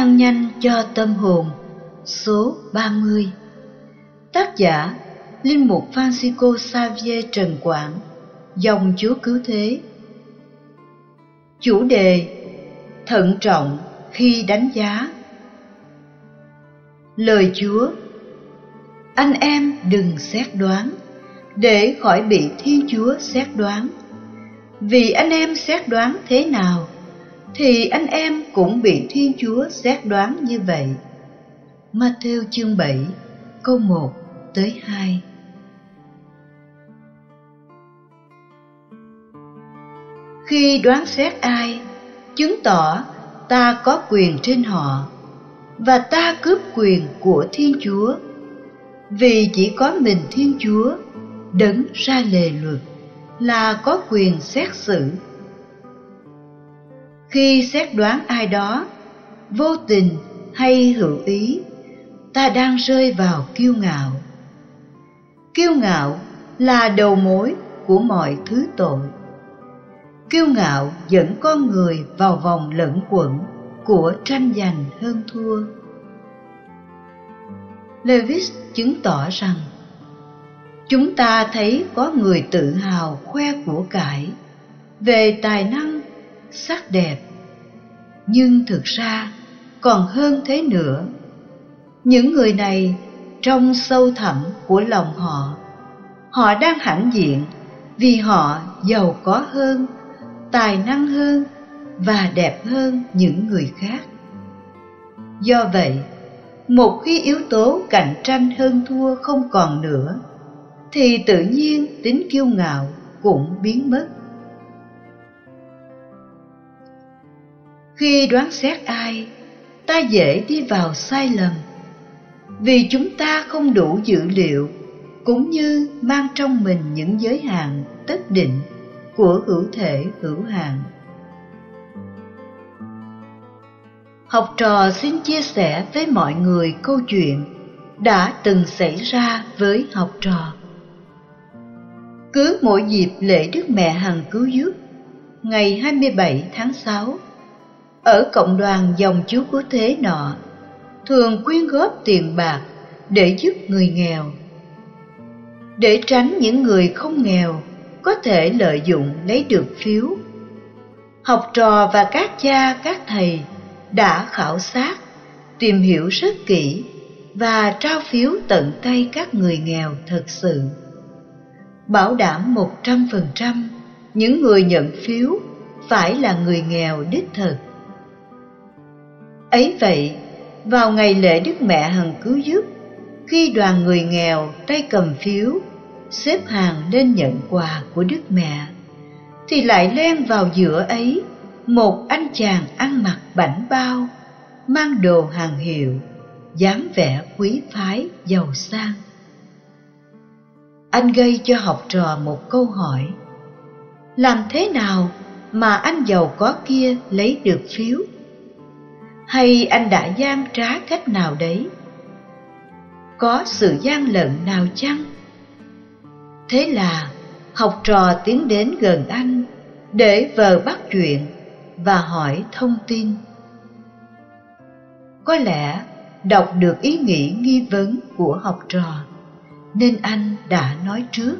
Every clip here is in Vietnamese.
Thức ăn nhanh cho tâm hồn. Số 30 Tác giả, Linh mục Francisco Xavier Trần Quảng, Dòng Chúa Cứu Thế. Chủ đề, Thận trọng khi đánh giá. Lời Chúa, Anh em đừng xét đoán, Để khỏi bị Thiên Chúa xét đoán. Vì anh em xét đoán thế nào thì anh em cũng bị Thiên Chúa xét đoán như vậy. Matthew chương 7 câu 1 tới 2 Khi đoán xét ai, chứng tỏ ta có quyền trên họ và ta cướp quyền của Thiên Chúa. Vì chỉ có mình Thiên Chúa đấng ra lề luật là có quyền xét xử. Khi xét đoán ai đó, vô tình hay hữu ý, ta đang rơi vào kiêu ngạo. Kiêu ngạo là đầu mối của mọi thứ tội kiêu ngạo dẫn con người vào vòng lẫn quẩn của tranh giành hơn thua Levis chứng tỏ rằng chúng ta thấy có người tự hào khoe của cải về tài năng sắc đẹp. Nhưng thực ra, còn hơn thế nữa. Những người này trong sâu thẳm của lòng họ họ đang hãnh diện vì họ giàu có hơn, tài năng hơn và đẹp hơn những người khác. Do vậy, một khi yếu tố cạnh tranh hơn thua không còn nữa, thì tự nhiên tính kiêu ngạo cũng biến mất. Khi đoán xét ai, ta dễ đi vào sai lầm. Vì chúng ta không đủ dữ liệu, cũng như mang trong mình những giới hạn tất định của hữu thể hữu hạn học trò xin chia sẻ với mọi người câu chuyện đã từng xảy ra với học trò. Cứ mỗi dịp lễ Đức Mẹ Hằng Cứu Giúp, ngày 27 tháng 6 ở cộng đoàn dòng chú cứu thế nọ thường quyên góp tiền bạc để giúp người nghèo để tránh những người không nghèo có thể lợi dụng lấy được phiếu. Học trò và các cha, các thầy đã khảo sát, tìm hiểu rất kỹ và trao phiếu tận tay các người nghèo thật sự. Bảo đảm một trăm phần trăm những người nhận phiếu phải là người nghèo đích thực. Ấy vậy, vào ngày lễ Đức Mẹ Hằng Cứu Giúp, khi đoàn người nghèo tay cầm phiếu xếp hàng lên nhận quà của Đức Mẹ, thì lại len vào giữa ấy một anh chàng ăn mặc bảnh bao, mang đồ hàng hiệu, dáng vẻ quý phái giàu sang. Anh gây cho học trò một câu hỏi, làm thế nào mà anh giàu có kia lấy được phiếu? Hay anh đã gian trá cách nào đấy? Có sự gian lận nào chăng? Thế là học trò tiến đến gần anh, để vờ bắt chuyện và hỏi thông tin. Có lẽ đọc được ý nghĩ nghi vấn của học trò, nên anh đã nói trước.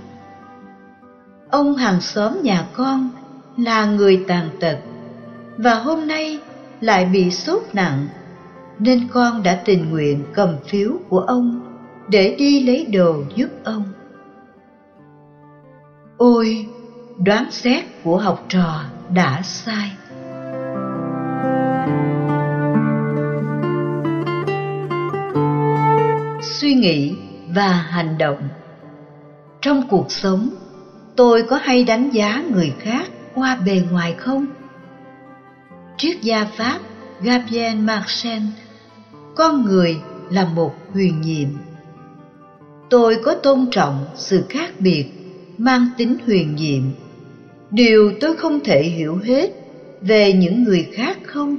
Ông hàng xóm nhà con là người tàn tật, và hôm nay lại bị sốt nặng nên con đã tình nguyện cầm phiếu của ông để đi lấy đồ giúp ông. Ôi, đoán xét của học trò đã sai. Suy nghĩ và hành động Trong cuộc sống, tôi có hay đánh giá người khác qua bề ngoài không? Triết gia Pháp Gabriel Marcel Con người là một huyền nhiệm. Tôi có tôn trọng sự khác biệt mang tính huyền nhiệm. Điều tôi không thể hiểu hết về những người khác không?